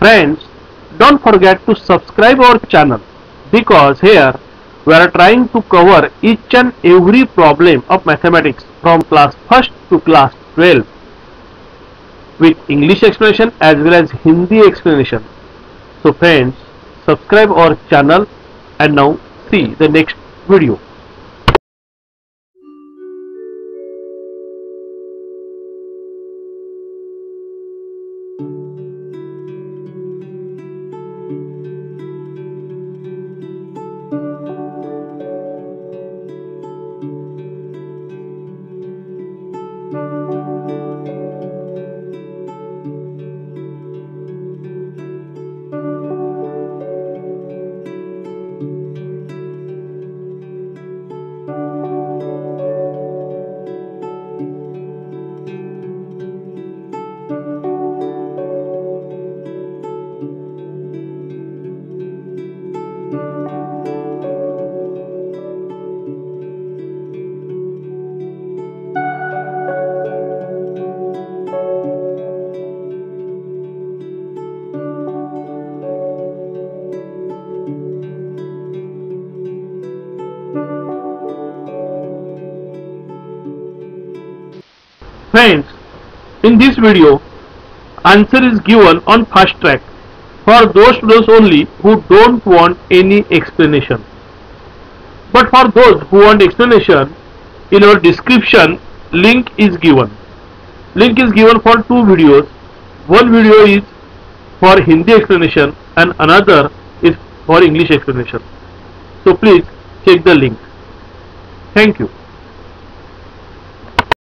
Friends, don't forget to subscribe our channel because here we are trying to cover each and every problem of mathematics from class 1st to class 12 with English explanation as well as Hindi explanation. So friends, subscribe our channel and now see the next video. Friends, in this video, answer is given on fast track for those students only who don't want any explanation. But for those who want explanation, in our description, link is given. Link is given for two videos. One video is for Hindi explanation and another is for English explanation. So please check the link. Thank you.